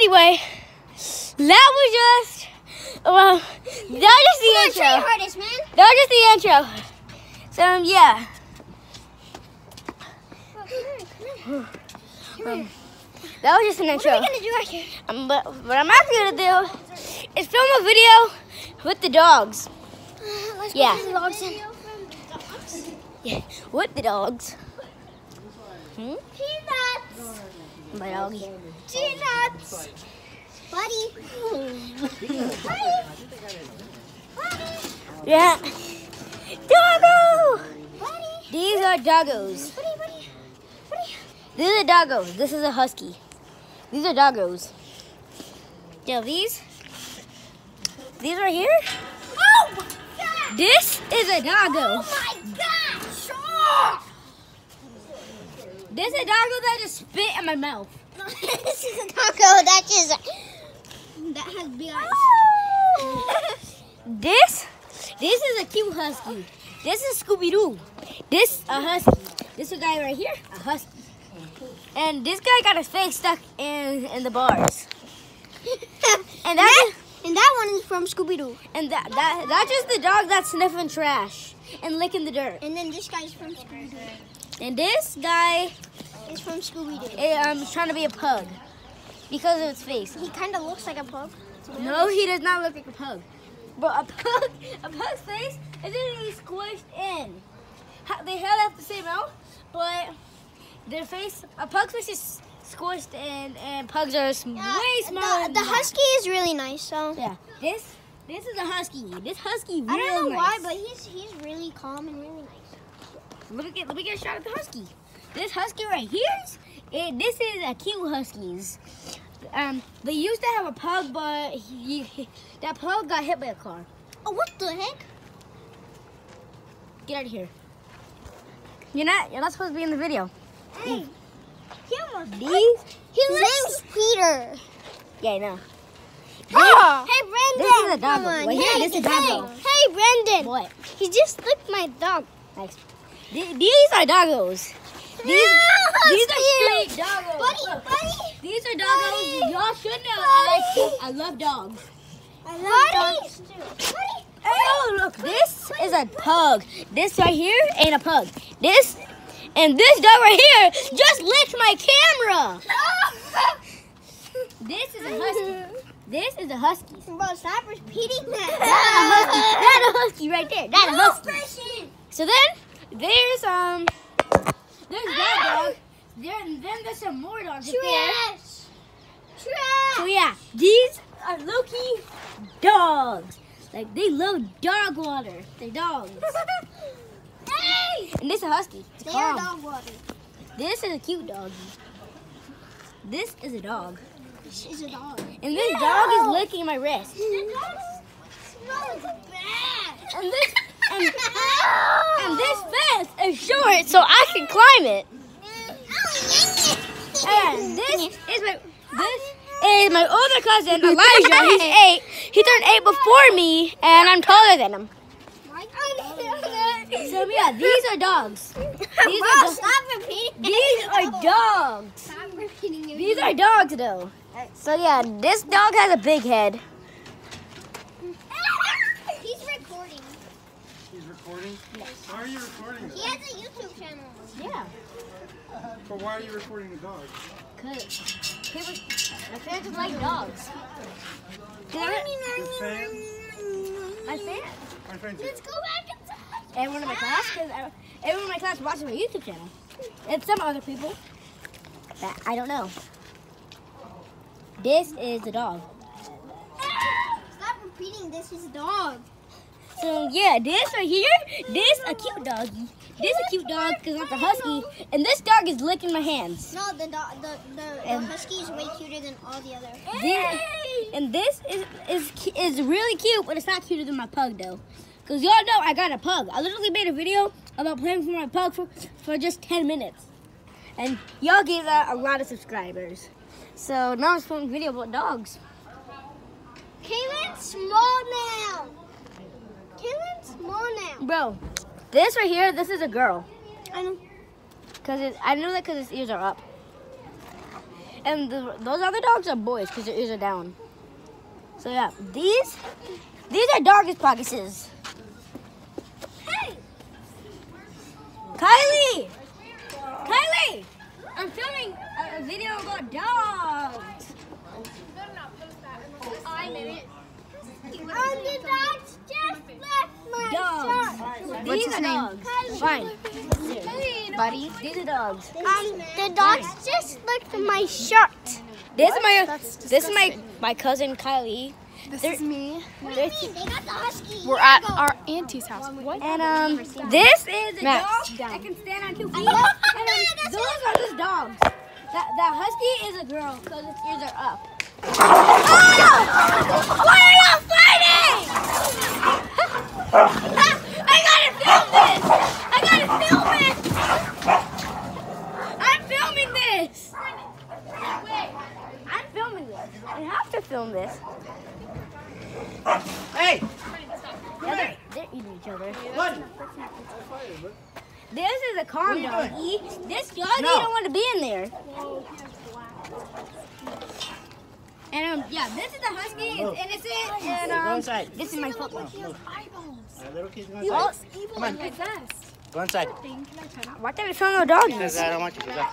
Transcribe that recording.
anyway, that was just well, that was just the intro. hardest, man. That was just the intro. So um, yeah. Um, that was just an What are intro. we gonna do right here? Um, but what I'm actually gonna do is film a video with the dogs. Let's Yeah. go to the dogs in. Yeah, with the dogs. Hmm? My doggy. Peanuts. Buddy. Buddy. Buddy. Yeah. Doggo! Buddy. These are doggos. Buddy. Buddy. Buddy. These are doggos. This is a husky. These are doggos. Yeah, these. These right here. Oh. This is a doggo. Oh my gosh. Oh. This is a doggo that just spit in my mouth. this is a taco that just that has big eyes. This, this is a cute husky. This is Scooby Doo. This a husky. This a guy right here, a husky. And this guy got his face stuck in in the bars. And that and that one is from Scooby Doo. and that that that's just the dog that's sniffing trash and licking the dirt. And then this guy's from Scooby Doo. And this guy Is from Scooby Doo. eh, um trying to be a pug because of its face. He kind of looks like a pug. No, he does not look like a pug. But a pug, a pug's face is literally squished in. They have the same mouth, but their face, a pug's face is squished in, and pugs are s- way smaller. The, the husky is really nice. So Yeah, this, this is a husky. This husky, really I don't know why, but he's he's really calm and really nice. let me get, let me get a shot at the husky. This husky right here, it, this is a cute huskies. Um, they used to have a pug, but he, he- that pug got hit by a car. Oh, what the heck? Get out of here. You're not. You're not supposed to be in the video. Hey, he These. His name's Peter. Yeah, I know. Oh, hey ah! Brendan. This is a dog. Come on. Wait, hey, this is a hey, doggo. hey, Brendan. What? He just licked my dog. Nice. Th- These are doggos. These. No, these are straight doggos. Buddy, buddy. These are doggos. Y'all should know. I like. I love dogs. I love dogs too. Buddy. Oh, look. This is a pug. This right here ain't a pug. This. And this dog right here just licked my camera. This is a husky. This is a husky. Bro, stop repeating That's a husky. that. That's a husky right there. That's a husky. So then there's um there's that dog. There then there's some more dogs up there. Trash. So yeah, these are Loki dogs. Like they love dog water. They're dogs. And this is a husky. It's They are calm. dog water. This is a cute dog. This is a dog. This is a dog. And this dog is licking my wrist. The dog smells bad. And this and, and this fence is short so I can climb it. Oh, and this is my this is my older cousin Elijah. He's eight. He turned eight before me, and I'm taller than him. So yeah, these are dogs. These are dogs. stop repeating. These are dogs. Stop repeating your These are dogs though. So yeah, this dog has a big head. He's recording. He's recording? Why are you recording He has a YouTube channel. Yeah. But why are you recording the dog? Cause people, my fans like dogs. Your fans? My fans. My friends Let's go back inside. Everyone in my class, because everyone in my class watches my YouTube channel. And some other people that I don't know. This is a dog. Stop repeating. This is a dog. So yeah, this right here, this a cute doggy. This a cute dog because I'm a husky, and this dog is licking my hands. No, the dog, the the, the And- husky is way cuter than all the other. This, and this is is is really cute, but it's not cuter than my pug though. Cause y'all know I got a pug. I literally made a video about playing for my pug for, for just 10 minutes. And y'all gave that a lot of subscribers. So now I'm just filming a video about dogs. Kaylin's small now. Kaylin's small now. Bro, this right here, this is a girl. I know. Cause it, I know that because his ears are up. and the, those other dogs are boys because their ears are down. So yeah, these these are doggies pockets. Hey, Kylie, Kylie, I'm filming a, a video about dogs. And the dogs just left my Dogs. These his name? dogs. Fine. Buddy. These are dogs. Um, the dogs just licked my shirt. This is my this is my my cousin Kylie. This There- is me. There's- They got the husky. We're at our auntie's house. What? And um, this is a Max, dog down. can stand on two feet. and those are just dogs. That that husky is a girl because its ears are up. Oh! Why are you fighting? I gotta film this. I gotta film it. I'm filming this. I'm filming this. I have to film this. Hey! Yeah, they're, they're other. What? This is a calm What doggy. This doggy No. don't want to be in there. And um, yeah, this is the husky. It's innocent. And um, this is my football. Uh, little kids, go Oh, inside. Come on. Go inside. why can't I film no doggies? Because I don't want you to go.